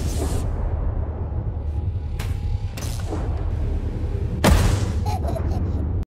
Thank